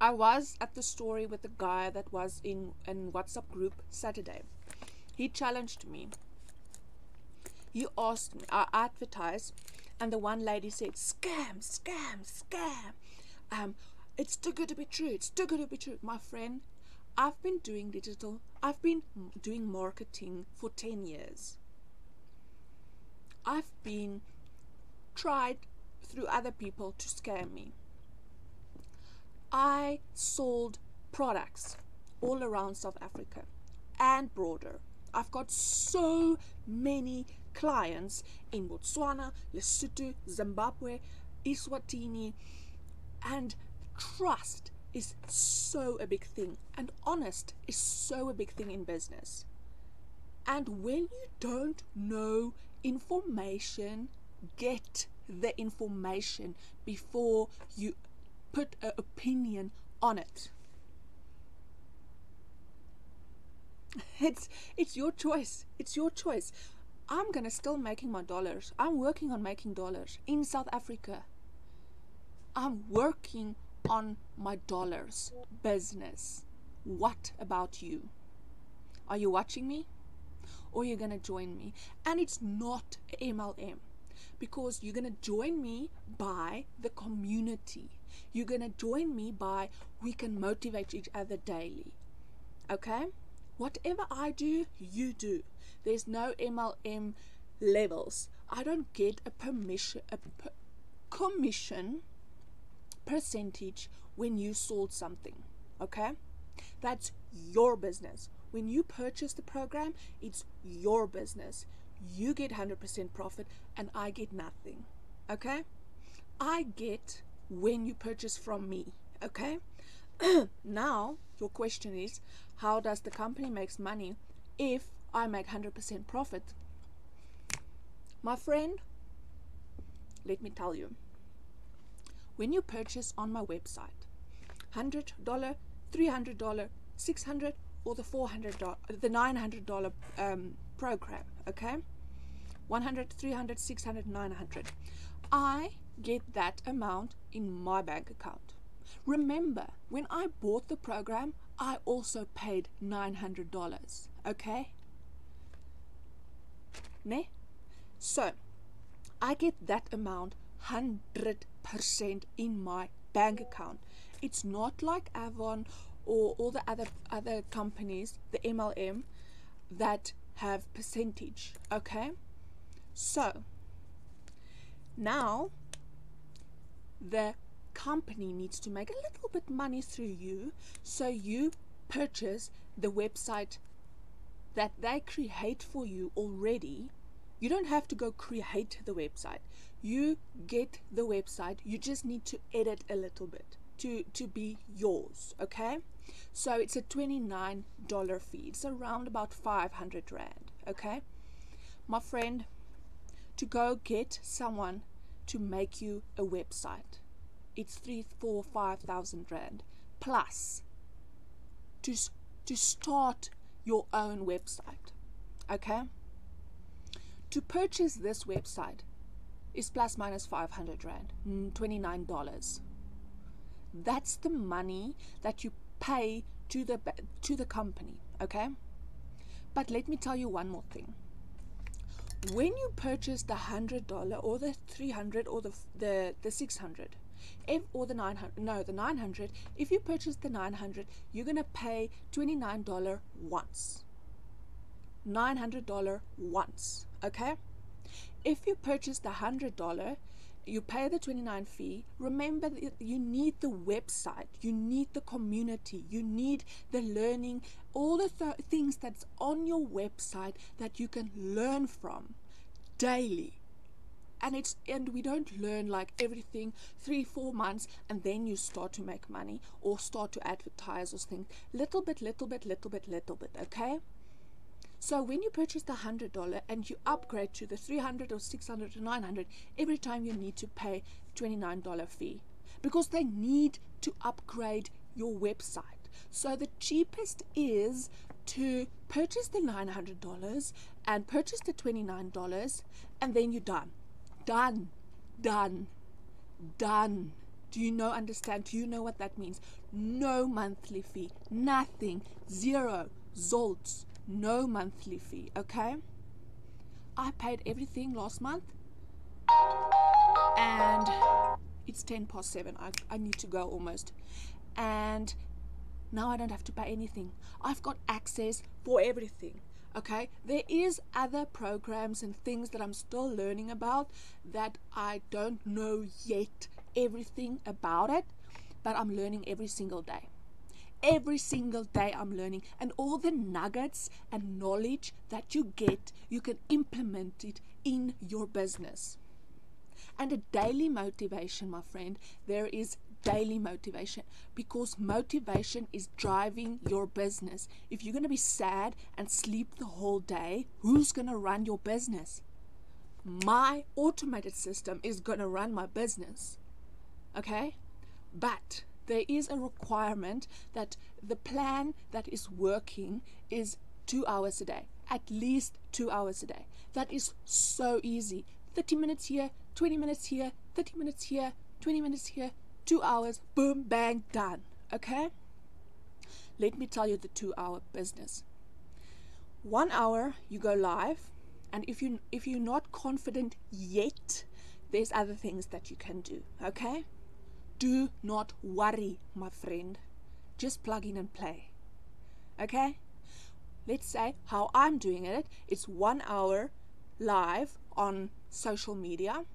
I was at the story with the guy that was in in WhatsApp group Saturday. He challenged me. He asked me, I advertised, and the one lady said, "Scam, scam, scam." Um, it's too good to be true. It's too good to be true, my friend. I've been doing digital. I've been doing marketing for ten years. I've been tried through other people to scam me. I sold products all around South Africa and broader. I've got so many clients in Botswana, Lesotho, Zimbabwe, Eswatini, and trust is so a big thing, and honest is so a big thing in business. And when you don't know information, get the information before you put an opinion on it. It's it's your choice. It's your choice. I'm gonna still making my dollars. I'm working on making dollars in South Africa. I'm working on my dollars business. What about you? Are you watching me? Or you're gonna join me? And it's not MLM because you're gonna join me by the community. You're gonna join me by we can motivate each other daily. Okay? Whatever I do, you do. There's no MLM levels. I don't get a permission a per- commission percentage when you sold something. Okay? That's your business. When you purchase the program, it's your business. You get 100% profit and I get nothing. Okay? I get when you purchase from me. Okay? now, your question is how does the company makes money if I make 100% profit? My friend, let me tell you. When you purchase on my website, $100, $300, 600 or the $400 the $900 um, program, okay? 100, 300, 600, 900. I get that amount in my bank account. Remember, when I bought the program, I also paid $900, okay? Ne? So, I get that amount 100% in my bank account. It's not like Avon or all the other other companies, the MLM, that have percentage, okay? So, now the company needs to make a little bit money through you so you purchase the website that they create for you already. You don't have to go create the website. You get the website. You just need to edit a little bit to to be yours okay? So it's a $29 fee. It's around about 500 rand okay? My friend to go get someone to make you a website it's three, four, five thousand rand plus to to start your own website. Okay. To purchase this website is plus minus five hundred rand, mm, twenty nine dollars. That's the money that you pay to the to the company. Okay. But let me tell you one more thing when you purchase the hundred dollar or the three hundred or the the the six hundred, if or the 900 no the 900 if you purchase the 900 you're to pay $29 once. $900 once okay? If you purchase the $100 you pay the 29 fee. Remember that you need the website. You need the community. You need the learning. All the th- things that's on your website that you can learn from daily. And it's and we don't learn like everything three four months and then you start to make money or start to advertise or things. Little bit little bit little bit little bit okay so when you purchase the hundred dollar and you upgrade to the 300 or 600 or 900 every time you need to pay $29 fee. Because they need to upgrade your website. So the cheapest is to purchase the $900 and purchase the $29 and then you're done. Done, done, done. Do you know, understand? Do you know what that means? No monthly fee, nothing, zero, zolts, no monthly fee, okay? I paid everything last month and it's 10 past 7. I, I need to go almost. And now I don't have to pay anything. I've got access for everything. Okay, there is other programs and things that I'm still learning about that I don't know yet everything about it, but I'm learning every single day. Every single day I'm learning, and all the nuggets and knowledge that you get, you can implement it in your business. And a daily motivation, my friend, there is daily motivation because motivation is driving your business. If you're going to be sad and sleep the whole day, who's going to run your business? My automated system is going to run my business. Okay? But there is a requirement that the plan that is working is two hours a day, at least two hours a day. That is so easy. 30 minutes here, 20 minutes here, 30 minutes here, 20 minutes here, two hours, boom, bang, done. Okay? Let me tell you the two hour business. One hour you go live, and if you if you're not confident yet, there's other things that you can do. Okay? Do not worry, my friend. Just plug in and play. Okay? Let's say how I'm doing it. It's one hour live on social media,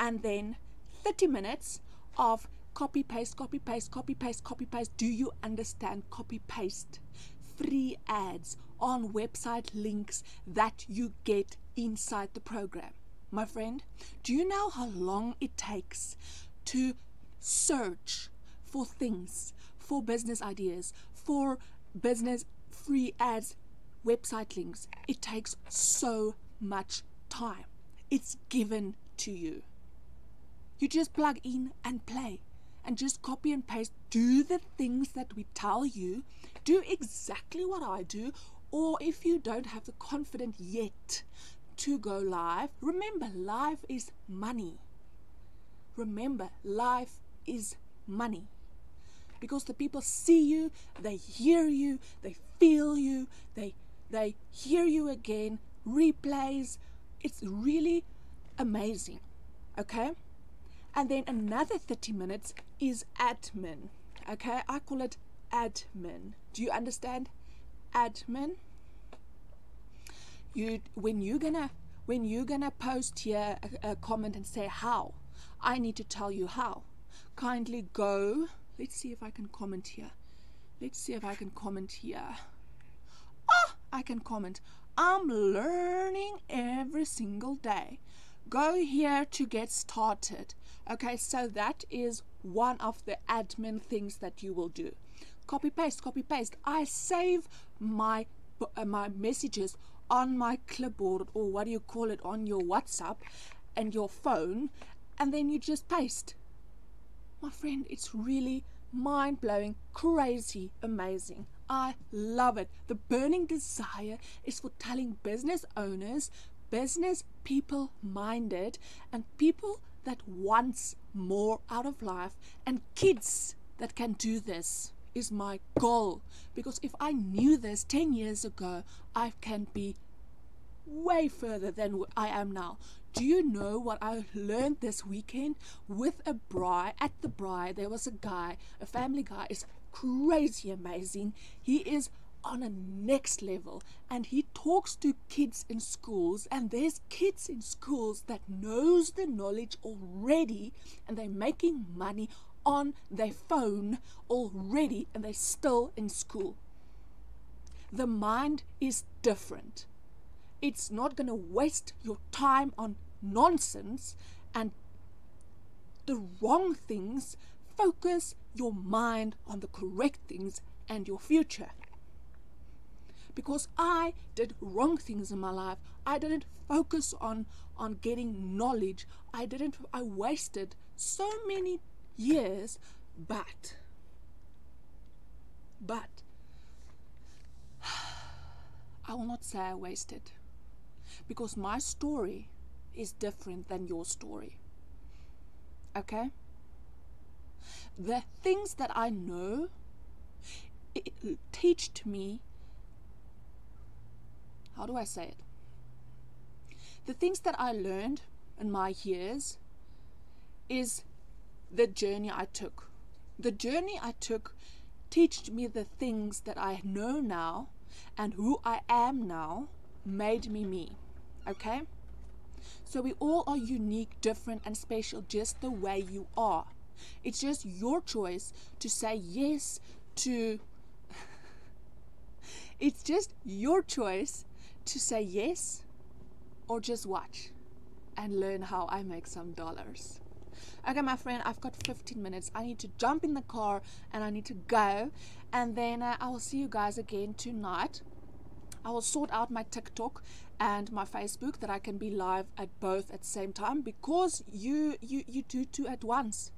and then 30 minutes of copy paste, copy paste, copy paste, copy paste. Do you understand copy paste? Free ads on website links that you get inside the program. My friend, do you know how long it takes to search for things, for business ideas, for business free ads, website links? It takes so much time. It's given to you. You just plug in and play and just copy and paste. Do the things that we tell you. Do exactly what I do. Or if you don't have the confidence yet to go live, remember live is money. Remember, life is money. Because the people see you, they hear you, they feel you, they they hear you again, replays. It's really amazing. Okay? And then another 30 minutes is admin. Okay, I call it admin. Do you understand? Admin. You when you're gonna when you're gonna post here a, a comment and say how, I need to tell you how. Kindly go. Let's see if I can comment here. Let's see if I can comment here. Ah, I can comment. I'm learning every single day go here to get started. Okay, so that is one of the admin things that you will do. Copy paste, copy paste. I save my uh, my messages on my clipboard or what do you call it on your WhatsApp and your phone and then you just paste. My friend, it's really mind blowing, crazy, amazing. I love it. The burning desire is for telling business owners, business people minded and people that wants more out of life and kids that can do this is my goal because if I knew this 10 years ago I can be way further than I am now do you know what I learned this weekend? With a bride at the bride there was a guy a family guy is crazy amazing. He is on a next level and he talks to kids in schools and there's kids in schools that knows the knowledge already and they're making money on their phone already and they're still in school. The mind is different. It's not going to waste your time on nonsense and the wrong things focus your mind on the correct things and your future because I did wrong things in my life. I didn't focus on on getting knowledge. I didn't I wasted so many years, but but I will not say I wasted because my story is different than your story. Okay? the things that I know, it, teached me. How do I say it? The things that I learned in my years is the journey I took. The journey I took teached me the things that I know now and who I am now made me me. Okay? So we all are unique, different, and special just the way you are. It's just your choice to say yes to. it's just your choice to say yes or just watch and learn how I make some dollars. Okay, my friend, I've got 15 minutes. I need to jump in the car and I need to go. And then uh, I will see you guys again tonight. I will sort out my TikTok and my Facebook that I can be live at both at the same time because you you you do two at once.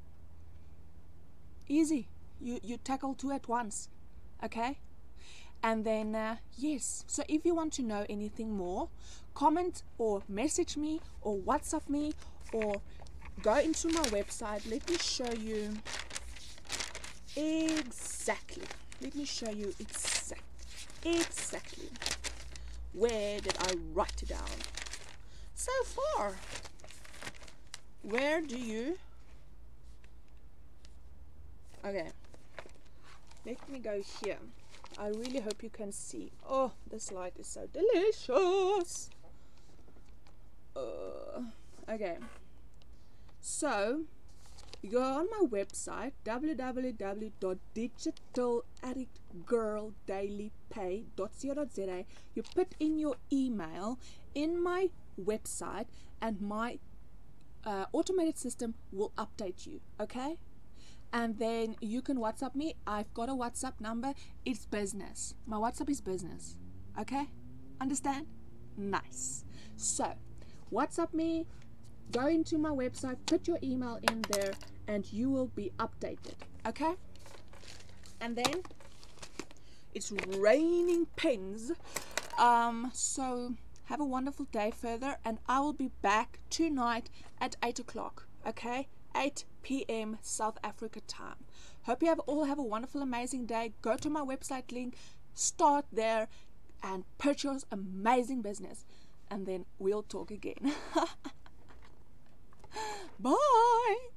Easy. You you tackle two at once. Okay? And then uh, yes. So if you want to know anything more, comment or message me or WhatsApp me or go into my website. Let me show you exactly. Let me show you exact exactly where did I write it down? So far, where do you? Okay, let me go here. I really hope you can see. Oh, this light is so delicious. Uh, okay, so you go on my website www.digitaladdictgirldailypay.co.za. You put in your email in my website, and my uh, automated system will update you. Okay, and then you can WhatsApp me. I've got a WhatsApp number. It's business. My WhatsApp is business. Okay, understand? Nice. So, WhatsApp me go into my website, put your email in there, and you will be updated. Okay? And then it's raining pins. Um, so have a wonderful day further, and I will be back tonight at 8 o'clock. Okay? 8 p.m. South Africa time. Hope you have all have a wonderful, amazing day. Go to my website link, start there, and purchase amazing business. And then we'll talk again. Bye.